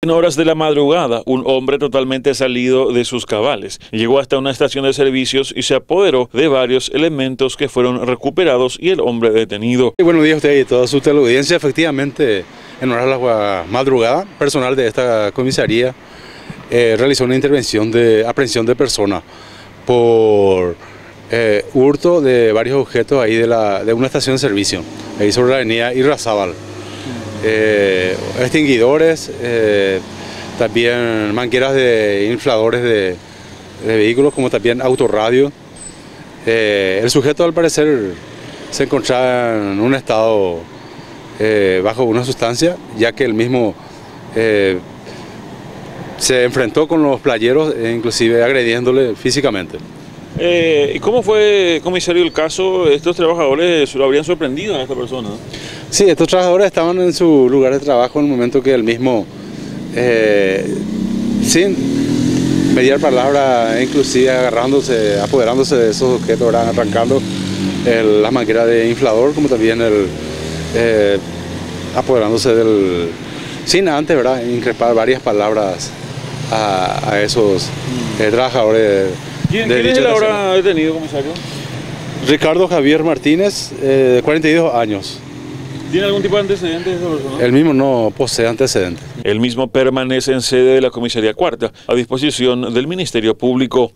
En horas de la madrugada, un hombre totalmente salido de sus cabales llegó hasta una estación de servicios y se apoderó de varios elementos que fueron recuperados y el hombre detenido. Buenos días a usted y a toda su teleaudiencia. Efectivamente, en horas de la madrugada, personal de esta comisaría eh, realizó una intervención de aprehensión de persona por eh, hurto de varios objetos ahí de, la, una estación de servicio, ahí sobre la avenida Irrazábal eh, extinguidores, eh, también mangueras de infladores de, vehículos, como también autorradio. Eh, el sujeto al parecer se encontraba en un estado bajo una sustancia, ya que el mismo se enfrentó con los playeros, inclusive agrediéndole físicamente. ¿Y cómo fue, comisario, el caso? ¿Estos trabajadores lo habrían sorprendido a esta persona? Sí, estos trabajadores estaban en su lugar de trabajo en el momento que el mismo, eh, sin mediar palabra, inclusive agarrándose, apoderándose de esos objetos, arrancando la manguera de inflador, como también el eh, apoderándose del, sin antes, ¿verdad?, increpar varias palabras a, esos trabajadores ¿Quién, ¿quién es el ahora detenido, comisario? Ricardo Javier Martínez, eh, de 42 años. ¿Tiene algún tipo de antecedentes esa persona? El mismo no posee antecedentes. El mismo permanece en sede de la comisaría cuarta, a disposición del Ministerio Público.